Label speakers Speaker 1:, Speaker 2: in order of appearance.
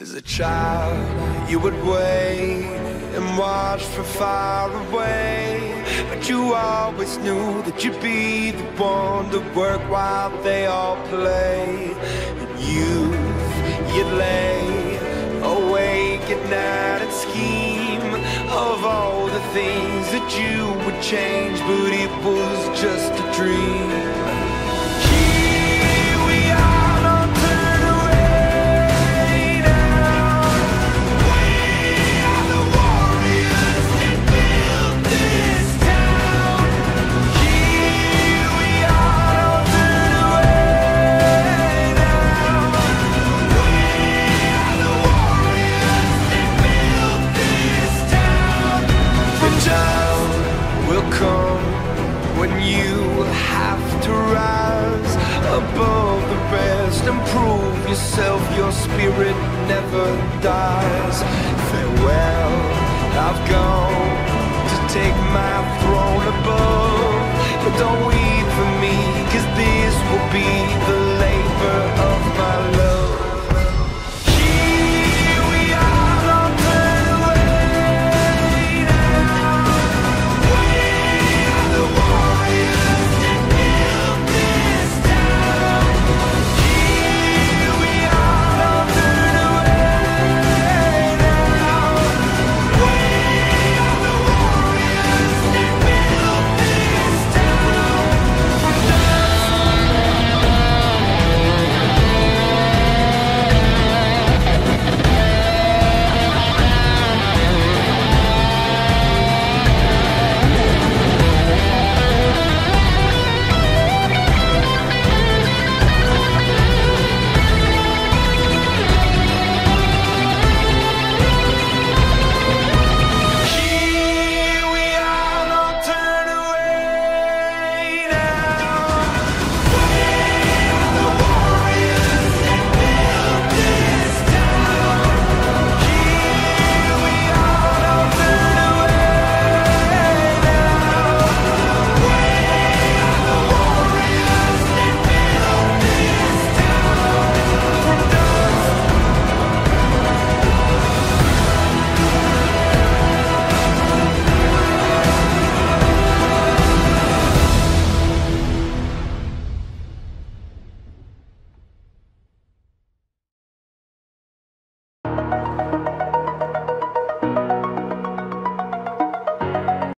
Speaker 1: As a child, you would wait and watch from far away. But you always knew that you'd be the one to work while they all play. And you, you'd lay. Things that you would change, but it was just a dream. Will come when you have to rise above the rest and prove yourself. Your spirit never dies. Farewell,